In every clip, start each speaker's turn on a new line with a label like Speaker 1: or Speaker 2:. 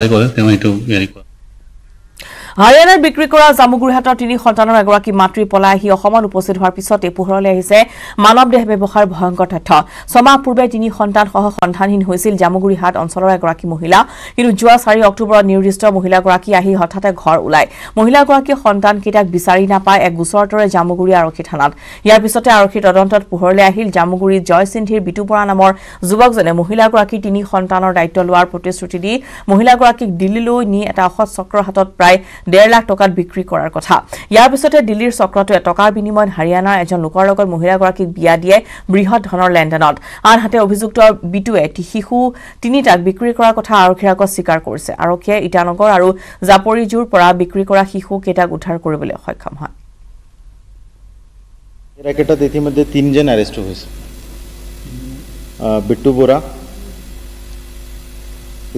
Speaker 1: কৰে তেওঁ এইটো হেৰি কৰে
Speaker 2: হাৰিয়ানাত বিক্ৰী কৰা জামুগুৰিহাটৰ তিনি সন্তানৰ এগৰাকী মাতৃ পলাই আহি অসমত উপস্থিত হোৱাৰ পিছতে পোহৰলৈ আহিছে মানৱ দেহ ব্যৱসায়ৰ ভয়ংকৰ তথ্য। ছমাহ পূৰ্বে তিনি সন্তানসহ সন্ধানহীন হৈছিল জামুগুৰিহাট অঞ্চলৰ এগৰাকী মহিলা। কিন্তু যোৱা চাৰি অক্টোবৰত নিৰ্দিষ্ট মহিলাগৰাকী আহি হঠাতে ঘৰ ওলায়। মহিলাগৰাকীয়ে সন্তানকেইটাক বিচাৰি নাপাই এক গোচৰৰ দৰে জামুগুৰি আৰক্ষী থানাত। ইয়াৰ পিছতে আৰক্ষীৰ তদন্তত পোহৰলৈ আহিল জামুগুৰিৰ জয়সিন্ধিৰ বিটু বৰা নামৰ যুৱকজনে। মহিলাগৰাকীৰ তিনি সন্তানৰ দায়িত্ব লোৱাৰ প্ৰতিশ্ৰুতি দি মহিলাগৰাকীক দিল্লীলৈ নি এটা অসৎ চক্ৰৰ হাতত প্ৰায় ডেৰ লাখ টকাত বিক্ৰী কৰাৰ কথা। ইয়াৰ পিছতে দিল্লীৰ চক্ৰটোৱে টকাৰ বিনিময়ত হাৰিয়ানাৰ এজন লোকৰ লগত মহিলাগৰাকীক বিয়া দিয়ে বৃহৎ ধনৰ লেনদেনত। আনহাতে অভিযুক্ত বিটুৱে শিশু তিনিটাক বিক্ৰী কৰাৰ কথা আৰক্ষীৰ আগত স্বীকাৰ কৰিছে। আৰক্ষীয়ে ইটানগৰ আৰু জাপৰিজুৰ পৰা বিক্ৰী কৰা শিশুকেইটাক উদ্ধাৰ কৰিবলৈ সক্ষম হয়।
Speaker 3: ৰেকেটত ইতিমধ্যে তিনিজন এৰেষ্ট হৈছে। বিট্টু বৰা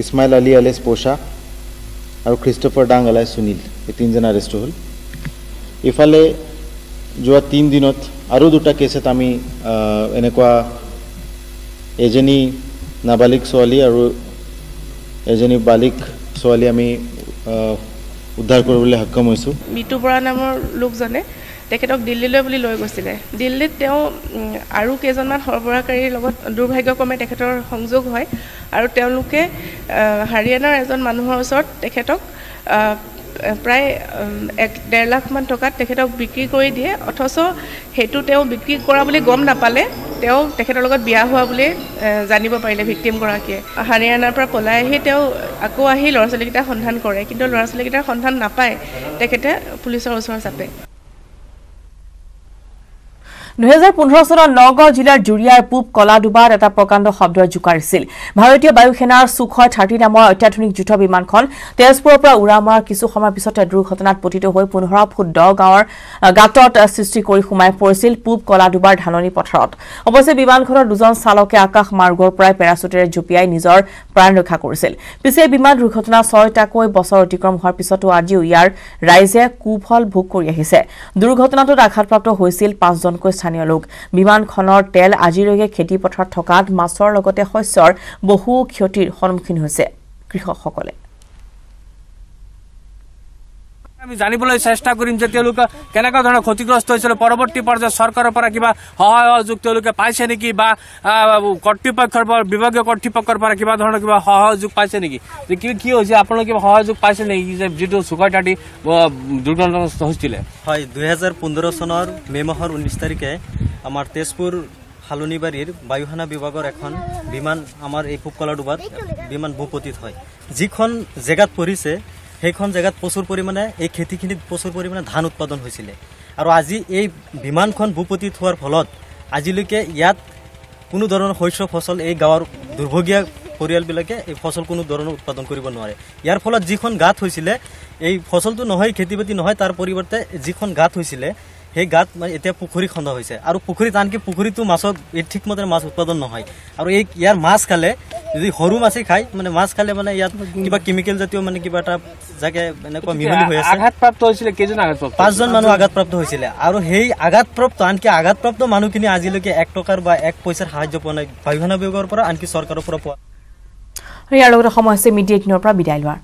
Speaker 3: ইছমাইল আলী আলেছ পোচা আৰু খ্ৰীষ্টফাৰ ডাং আলাই সুনীল। এই তিনিজন এৰেষ্ট হ'ল। ইফালে যোৱা তিনি দিনত আৰু দুটা কেছত আমি এনেকুৱা এজনী নাবালিক ছোৱালী আৰু এজনী বালিক ছোৱালী আমি উদ্ধাৰ কৰিবলৈ সক্ষম হৈছোঁ।
Speaker 4: মিতু বৰা নামৰ লোকজনে তেখেতক দিল্লীলৈ বুলি লৈ গৈছিলে। দিল্লীত তেওঁ আৰু কেইজনমান সৰবৰাহকাৰীৰ লগত দুৰ্ভাগ্যক্ৰমে তেখেতৰ সংযোগ হয় আৰু তেওঁলোকে হাৰিয়ানাৰ এজন মানুহৰ ওচৰত তেখেতক প্ৰায় এক ডেৰ লাখমান টকাত তেখেতক বিক্ৰী কৰি দিয়ে। অথচ সেইটো তেওঁ বিক্ৰী কৰা বুলি গম নাপালে তেওঁ তেখেতৰ লগত বিয়া হোৱা বুলি জানিব পাৰিলে ভিক্টিমগৰাকীয়ে। হাৰিয়ানাৰ পৰা পলাই আহি তেওঁ আকৌ আহি ল'ৰা ছোৱালীকেইটাৰ সন্ধান কৰে। কিন্তু ল'ৰা ছোৱালীকেইটাৰ সন্ধান নাপায় তেখেতে পুলিচৰ ওচৰ চাপে।
Speaker 2: দুহেজাৰ পোন্ধৰ চনত নগাঁও জিলাৰ জুৰিয়াৰ পূব কলাডুবাত এটা প্ৰকাণ্ড শব্দৰ জোকাৰিছিল ভাৰতীয় বায়ু সেনাৰ ছুখয় থাৰ্টি নামৰ অত্যাধুনিক যুদ্ধ বিমানখন তেজপুৰৰ পৰা উৰা মৰাৰ কিছু সময়ৰ পিছতে দুৰ্ঘটনাত পতিত হৈ পোন্ধৰ ফুট দ গাঁৱৰ গাঁতত সৃষ্টি কৰি সোমাই পৰিছিল পূব কলাডুবাৰ ধাননি পথাৰত। অৱশ্যে বিমানখনৰ দুজন চালকে আকাশ মাৰ্গৰ পৰাই পেৰাচুটেৰে জঁপিয়াই নিজৰ প্ৰাণ ৰক্ষা কৰিছিল। পিছে বিমান দুৰ্ঘটনা ছয়টাকৈ বছৰ অতিক্ৰম হোৱাৰ পিছতো আজিও ইয়াৰ ৰাইজে কুফল ভোগ কৰি আহিছে। দুৰ্ঘটনাটোত আঘাতপ্ৰাপ্ত হৈছিল পাঁচজনকৈ স্থানীয় লোক। বিমানখনৰ তেল আজিলৈকে খেতিপথাৰত থকাত মাছৰ লগতে শস্যৰ বহু ক্ষতিৰ সন্মুখীন হৈছে কৃষকসকলে।
Speaker 5: আমি জানিবলৈ চেষ্টা কৰিম যে তেওঁলোকে কেনেকুৱা ধৰণৰ ক্ষতিগ্ৰস্ত হৈছিলে। পৰৱৰ্তী পৰ্যায়ত চৰকাৰৰ পৰা কিবা সহায় সহযোগ তেওঁলোকে পাইছে নেকি বা কৰ্তৃপক্ষৰ পৰা বিভাগীয় কৰ্তৃপক্ষৰ পৰা কিবা ধৰণৰ কিবা সহযোগ পাইছে নেকি? যে কি কি হৈছে? আপোনালোকে কিবা সহযোগ পাইছে নেকি? যে যিটো চুকাই দাঁতি দুৰ্ঘটনাগ্ৰস্ত হৈছিলে।
Speaker 6: হয় দুহেজাৰ পোন্ধৰ চনৰ মে' মাহৰ ঊনৈছ তাৰিখে আমাৰ তেজপুৰ হালনিবাৰীৰ বায়ুসেনা বিভাগৰ এখন বিমান আমাৰ এই পূবকলাডুবাত বিমান ভূপতিত হয়। যিখন জেগাত পৰিছে সেইখন জেগাত প্ৰচুৰ পৰিমাণে এই খেতিখিনিত প্ৰচুৰ পৰিমাণে ধান উৎপাদন হৈছিলে। আৰু আজি এই বিমানখন ভূপতিত হোৱাৰ ফলত আজিলৈকে ইয়াত কোনো ধৰণৰ শস্য ফচল এই গাঁৱৰ দুৰ্ভগীয়া পৰিয়ালবিলাকে এই ফচল কোনো ধৰণৰ উৎপাদন কৰিব নোৱাৰে। ইয়াৰ ফলত যিখন গাঁত হৈছিলে এই ফচলটো নহয় খেতি বাতি নহয় তাৰ পৰিৱৰ্তে যিখন গাঁত হৈছিলে সেই গাঁত মানে এতিয়া পুখুৰী খন্দা হৈছে। আৰু পুখুৰীত আনকি পুখুৰীটো মাছৰ ঠিকমতে মাছ উৎপাদন নহয়। আৰু এই ইয়াৰ মাছ খালে যদি সৰু মাছেই খায় মানে মাছ খালে মানে ইয়াত কিবা কেমিকেল জাতীয় মানে কিবা এটা যাকে এনেকুৱা মিহলি হৈ আছে।
Speaker 5: আঘাতপ্ৰাপ্ত হৈছিলে কেইজন আঘাতপ্ৰাপ্ত?
Speaker 6: পাঁচজন মানুহ আঘাতপ্ৰাপ্ত হৈছিলে। আৰু সেই আঘাতপ্ৰাপ্ত আনকি আঘাতপ্ৰাপ্ত মানুহখিনি আজিলৈকে এক টকাৰ বা এক পইচাৰ সাহায্য পোৱা নাই। বায়ুসেনা বিভাগৰ পৰা আনকি চৰকাৰৰ পৰা পোৱা
Speaker 2: ইয়াৰ লগতে সময় হৈছে মিডিয়া দিনৰ পৰা বিদায় লোৱাৰ।